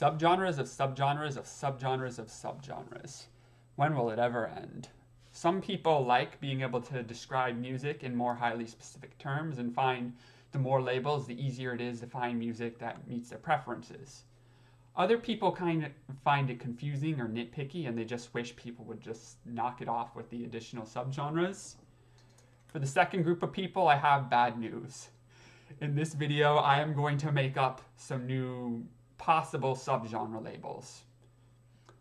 Subgenres of subgenres of subgenres of subgenres. When will it ever end? Some people like being able to describe music in more highly specific terms and find the more labels, the easier it is to find music that meets their preferences. Other people kind of find it confusing or nitpicky and they just wish people would just knock it off with the additional subgenres. For the second group of people, I have bad news. In this video, I am going to make up some new possible subgenre labels.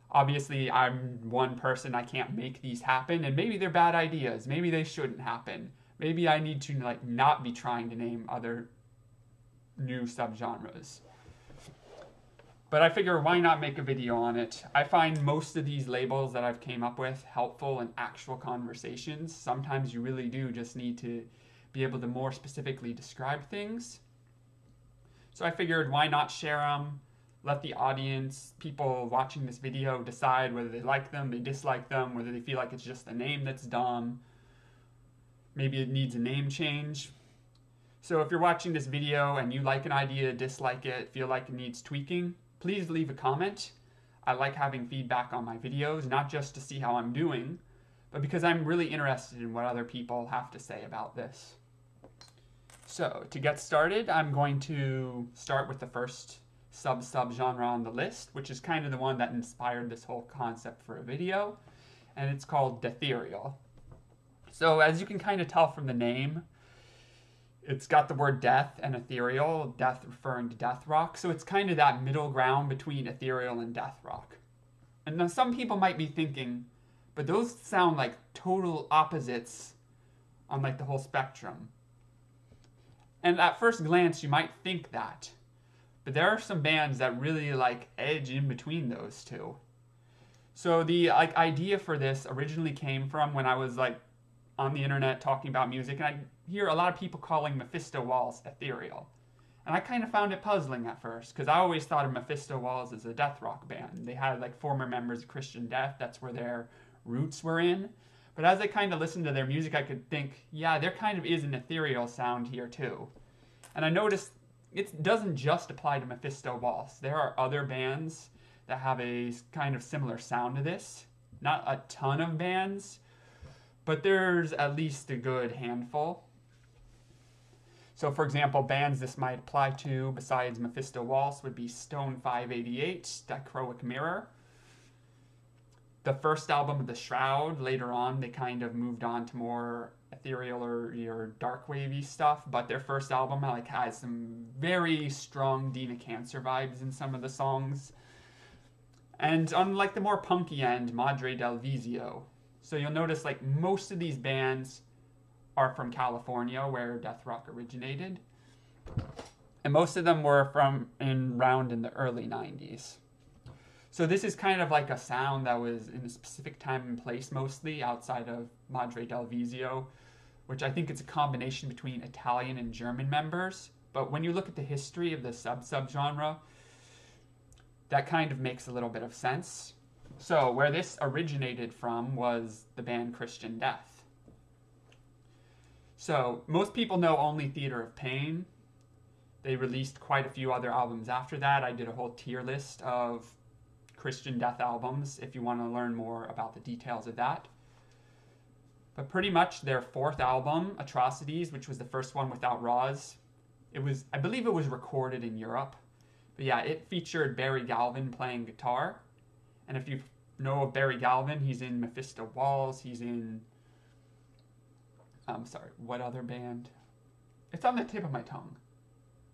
Obviously, I'm one person, I can't make these happen, and maybe they're bad ideas. Maybe they shouldn't happen. Maybe I need to like not be trying to name other new subgenres. But I figure why not make a video on it? I find most of these labels that I've came up with helpful in actual conversations. Sometimes you really do just need to be able to more specifically describe things. So I figured why not share them, let the audience, people watching this video decide whether they like them, they dislike them, whether they feel like it's just a name that's dumb. Maybe it needs a name change. So if you're watching this video and you like an idea, dislike it, feel like it needs tweaking, please leave a comment. I like having feedback on my videos, not just to see how I'm doing, but because I'm really interested in what other people have to say about this. So to get started, I'm going to start with the first sub-sub genre on the list, which is kind of the one that inspired this whole concept for a video, and it's called Deatherial. So as you can kind of tell from the name, it's got the word death and ethereal, death referring to death rock, so it's kind of that middle ground between ethereal and death rock. And now some people might be thinking, but those sound like total opposites on like the whole spectrum. And at first glance, you might think that. But there are some bands that really like edge in between those two. So the like idea for this originally came from when I was like on the internet talking about music, and I hear a lot of people calling Mephisto Walz ethereal. And I kind of found it puzzling at first, because I always thought of Mephisto Walz as a death rock band. They had like former members of Christian Death, that's where their roots were in. But as I kind of listened to their music, I could think, yeah, there kind of is an ethereal sound here too. And I noticed it doesn't just apply to Mephisto Walz. There are other bands that have a kind of similar sound to this. Not a ton of bands, but there's at least a good handful. So, for example, bands this might apply to besides Mephisto Walz would be Stone 588, Dichroic Mirror. The first album of The Shroud, later on, they kind of moved on to more ethereal or, or dark wavy stuff, but their first album like has some very strong Dinah Cancer vibes in some of the songs. And unlike the more punky end, Madre del Vizio. So you'll notice like most of these bands are from California where death rock originated. And most of them were from in round in the early 90s. So this is kind of like a sound that was in a specific time and place mostly outside of Madre del Vizio, which I think it's a combination between Italian and German members. But when you look at the history of the sub-subgenre, that kind of makes a little bit of sense. So where this originated from was the band Christian Death. So most people know only Theater of Pain. They released quite a few other albums after that. I did a whole tier list of Christian Death albums if you want to learn more about the details of that. But pretty much their fourth album, Atrocities, which was the first one without Rozz, it was I believe it was recorded in Europe. But yeah, it featured Barry Galvin playing guitar. And if you know of Barry Galvin, he's in Mephisto Walz, he's in I'm sorry, what other band? It's on the tip of my tongue.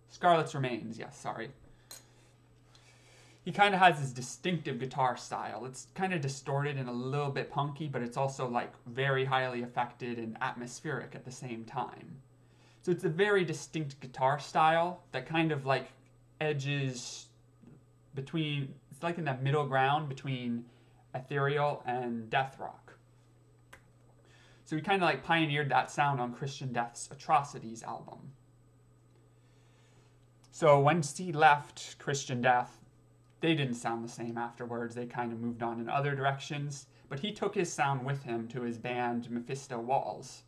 Scarlet's Remains, yes, sorry he kind of has his distinctive guitar style. It's kind of distorted and a little bit punky, but it's also like very highly affected and atmospheric at the same time. So it's a very distinct guitar style that kind of like edges between, it's like in that middle ground between ethereal and death rock. So we kind of like pioneered that sound on Christian Death's Atrocities album. So when he left Christian Death, they didn't sound the same afterwards. They kind of moved on in other directions. But he took his sound with him to his band Mephisto Walz.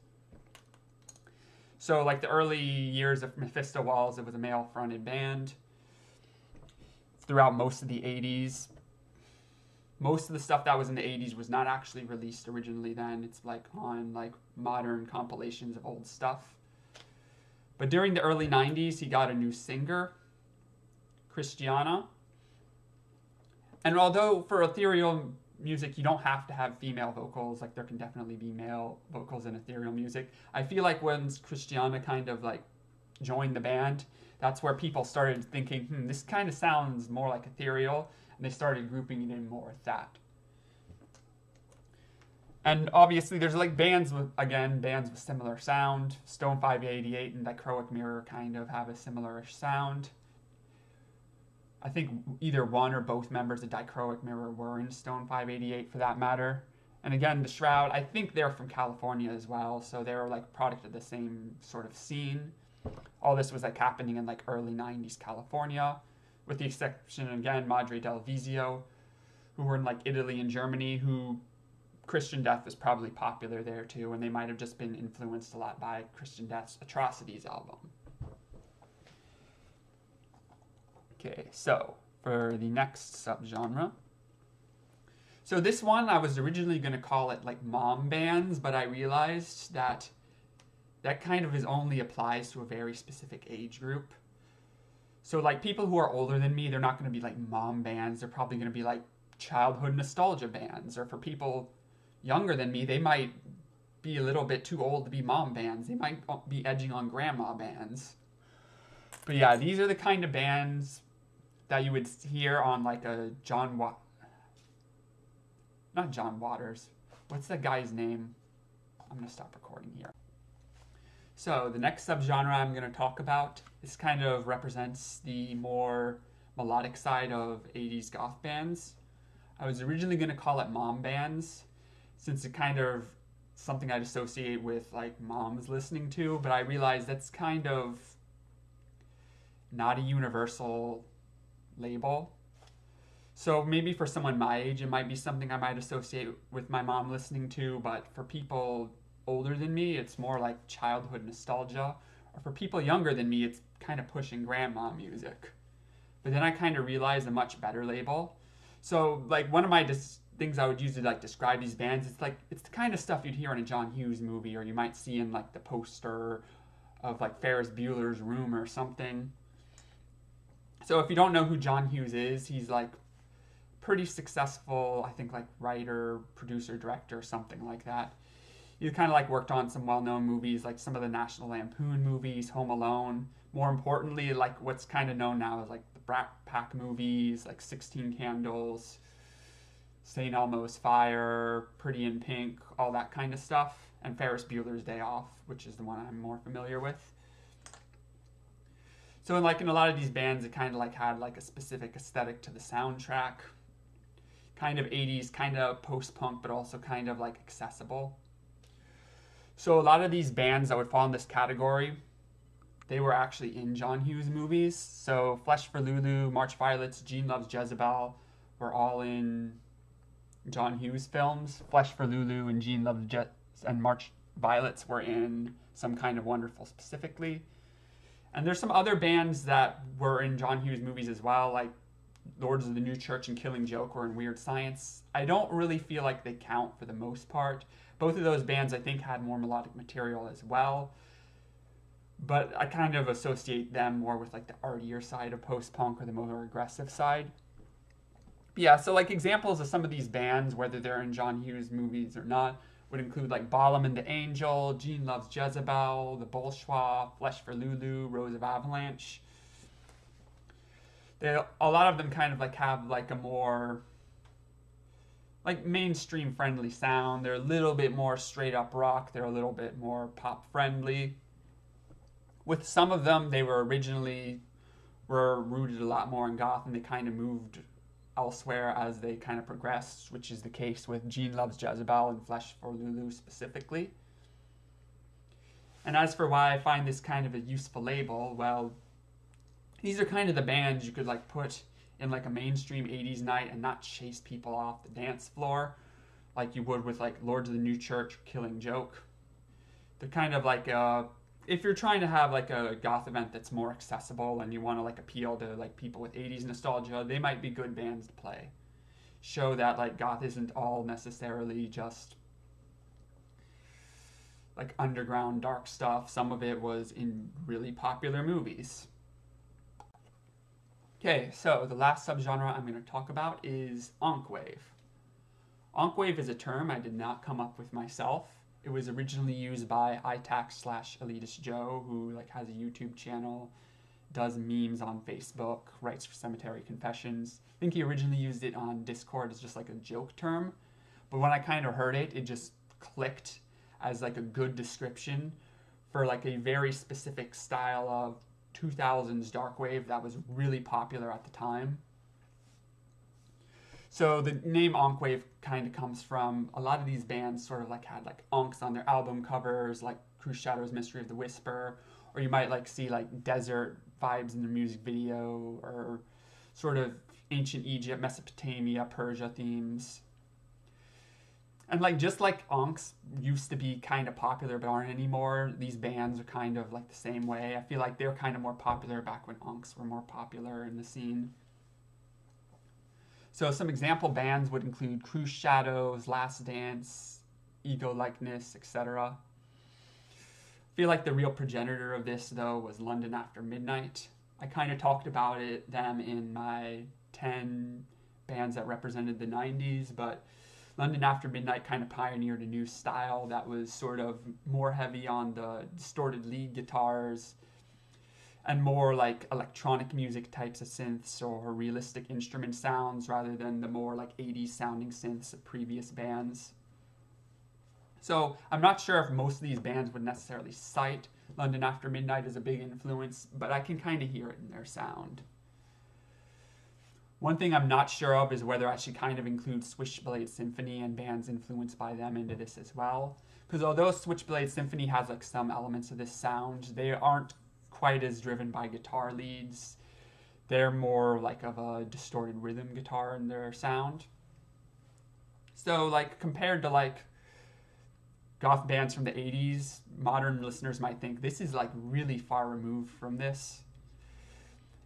So, like the early years of Mephisto Walz, it was a male fronted band. throughout most of the 80s. Most of the stuff that was in the 80s was not actually released originally then. It's like on like modern compilations of old stuff. But during the early 90s, he got a new singer, Christianna. And although for ethereal music you don't have to have female vocals, like there can definitely be male vocals in ethereal music. I feel like when Christianna kind of like joined the band, that's where people started thinking, hmm, this kind of sounds more like ethereal, and they started grouping it in more with that. And obviously, there's like bands with, again, bands with similar sound. Stone 588 and Dichroic Mirror kind of have a similar sound. I think either one or both members of Dichroic Mirror were in Stone 588 for that matter. And again, the Shroud, I think they're from California as well, so they're like product of the same sort of scene all this was like happening in like early 90s California, with the exception again Madre del Vizio, who were in like Italy and Germany, who Christian Death was probably popular there too, and they might have just been influenced a lot by Christian Death's Atrocities album. Okay, so for the next subgenre. So this one I was originally going to call it like mom bands, but I realized that that kind of is only applies to a very specific age group. So like people who are older than me, they're not going to be like mom bands. They're probably going to be like childhood nostalgia bands. Or for people younger than me, they might be a little bit too old to be mom bands. They might be edging on grandma bands. But yeah, these are the kind of bands that you would hear on like a John Wa- not John Waters. What's that guy's name? I'm gonna stop recording here. So the next subgenre I'm to talk about, this kind of represents the more melodic side of 80s goth bands. I was originally to call it mom bands, since it kind of something I'd associate with like moms listening to, but I realized that's kind of not a universal label. So maybe for someone my age, it might be something I might associate with my mom listening to, but for people older than me, it's more like childhood nostalgia. Or for people younger than me, it's kind of pushing grandma music. But then I kind of realized a much better label. So like one of my dis- things I would use to like describe these bands, it's like it's the kind of stuff you'd hear in a John Hughes movie, or you might see in like the poster of like Ferris Bueller's Room or something. So if you don't know who John Hughes is, he's like pretty successful, I think like writer, producer, director, something like that you kind of like worked on some well-known movies like some of the National Lampoon movies, Home Alone. More importantly, like what's kind of known now as like the Brat Pack movies, like Sixteen Candles, St. Elmo's Fire, Pretty in Pink, all that kind of stuff, and Ferris Bueller's Day Off, which is the one I'm more familiar with. So in like in a lot of these bands, it kind of like had like a specific aesthetic to the soundtrack, kind of 80s, kind of post-punk, but also kind of like accessible. So a lot of these bands that would fall in this category, they were actually in John Hughes movies. So Flesh for Lulu, March Violets, Gene Loves Jezebel were all in John Hughes films. Flesh for Lulu and Gene Loves Je- and March Violets were in Some Kind of Wonderful specifically. And there's some other bands that were in John Hughes movies as well, like Lords of the New Church and Killing Joke were in Weird Science. I don't really feel like they count for the most part both of those bands I think had more melodic material as well. But I kind of associate them more with like the artier side of post punk or the more aggressive side. But yeah, so like examples of some of these bands, whether they're in John Hughes movies or not, would include like Balaam and the Angel, Gene Loves Jezebel, The Bolshoi, Flesh for Lulu, Rose of Avalanche. They, a lot of them kind of like have like a more like mainstream friendly sound. They're a little bit more straight up rock. They're a little bit more pop friendly. With some of them, they were originally were rooted a lot more in goth, and they kind of moved elsewhere as they kind of progress, which is the case with Gene Loves Jezebel and Flesh for Lulu specifically. And as for why I find this kind of a useful label, well, these are kind of the bands you could like put in like a mainstream 80s night and not chase people off the dance floor like you would with like Lords of the New Church Killing Joke. They're kind of like a if you're trying to have like a goth event that's more accessible and you want to like appeal to like people with 80s nostalgia, they might be good bands to play. Show that like goth isn't all necessarily just like underground dark stuff. Some of it was in really popular movies. Okay, so the last subgenre I'm going to talk about is ankhwave. Ankhwave is a term I did not come up with myself. It was originally used by iTax slash Elitist Joe, who like has a YouTube channel, does memes on Facebook, writes for Cemetery Confessions. I think he originally used it on Discord as just like a joke term, but when I kind of heard it, it just clicked as like a good description for like a very specific style of 2000s dark wave that was really popular at the time. So the name Ankhwave kind of comes from a lot of these bands sort of like had like ankhs on their album covers, like Cruxshadows' Mystery of the Whisper, or you might like see like desert vibes in the music video, or sort of ancient Egypt, Mesopotamia, Persia themes. And like just like ankhs used to be kind of popular but aren't anymore, these bands are kind of like the same way. I feel like they're kind of more popular back when ankhs were more popular in the scene. So some example bands would include Cruxshadows, Last Dance, Ego Likeness, etc. I feel like the real progenitor of this though was London After Midnight. I kind of talked about it them in my 10 bands that represented the 90s, but London After Midnight kind of pioneered a new style that was sort of more heavy on the distorted lead guitars and more like electronic music types of synths or realistic instrument sounds rather than the more like 80s sounding synths of previous bands. So I'm not sure if most of these bands would necessarily cite London After Midnight as a big influence, but I can kind of hear it in their sound. One thing I'm not sure of is whether I should kind of include Switchblade Symphony and bands influenced by them into this as well. Because although Switchblade Symphony has like some elements of this sound, they aren't quite as driven by guitar leads. They're more like of a distorted rhythm guitar in their sound. So like compared to like goth bands from the 80s, modern listeners might think this is like really far removed from this.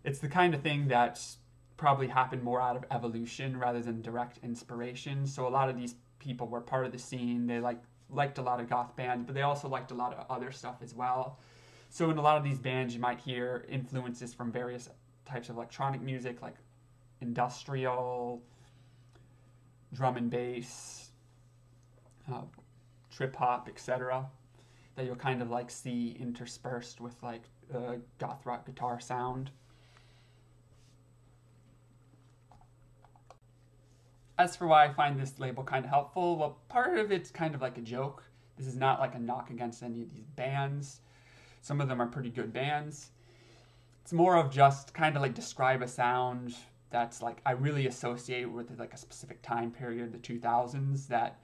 It's the kind of thing that's probably happened more out of evolution rather than direct inspiration. So a lot of these people were part of the scene. They like liked a lot of goth bands, but they also liked a lot of other stuff as well. So in a lot of these bands, you might hear influences from various types of electronic music, like industrial, drum and bass, uh, trip hop, etc. That you'll kind of like see interspersed with like a goth rock guitar sound. As for why I find this label kind of helpful, well, part of it's kind of like a joke. This is not like a knock against any of these bands. Some of them are pretty good bands. It's more of just kind of like describe a sound that's like I really associate with like a specific time period, the 2000s, that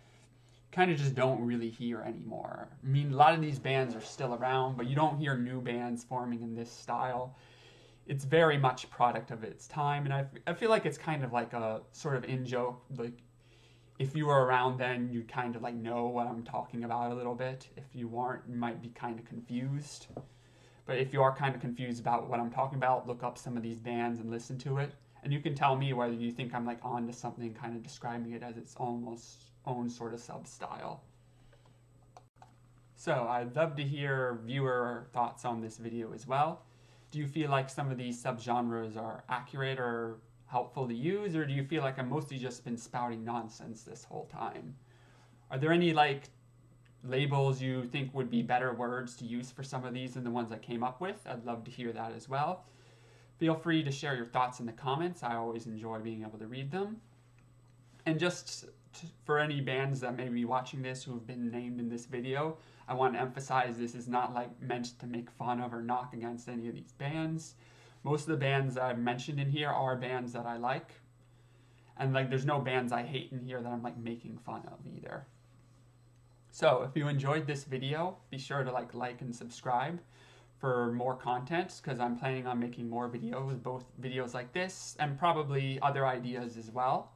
kind of just don't really hear anymore. I mean, a lot of these bands are still around, but you don't hear new bands forming in this style it's very much product of its time and I, I feel like it's kind of like a sort of in joke like if you were around then you'd kind of like know what i'm talking about a little bit. If you weren't you might be kind of confused. But if you are kind of confused about what i'm talking about look up some of these bands and listen to it. And you can tell me whether you think i'm like on to something kind of describing it as its almost own sort of sub style so i'd love to hear viewer thoughts on this video as well. Do you feel like some of these subgenres are accurate or helpful to use, or do you feel like I've mostly just been spouting nonsense this whole time? Are there any like labels you think would be better words to use for some of these than the ones I came up with? I'd love to hear that as well. Feel free to share your thoughts in the comments. I always enjoy being able to read them. And just for any bands that may be watching this who have been named in this video, I want to emphasize this is not like meant to make fun of or knock against any of these bands. Most of the bands I've mentioned in here are bands that I like. And like there's no bands I hate in here that I'm like making fun of either. So if you enjoyed this video, be sure to like like and subscribe for more content because I'm planning on making more videos, both videos like this and probably other ideas as well.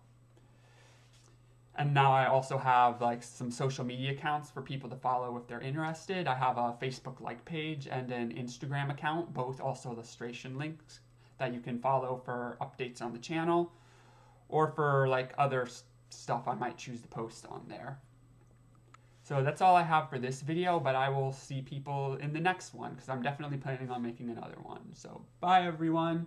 And now I also have like some social media accounts for people to follow if they're interested. I have a Facebook like page and an Instagram account, both also Lustration Lynx that you can follow for updates on the channel or for like other stuff I might choose to post on there. So that's all I have for this video, but I will see people in the next one because I'm definitely planning on making another one. So bye everyone.